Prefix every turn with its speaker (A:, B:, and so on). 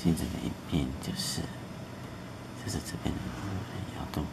A: 性质的一边就是，就是这边的摇动。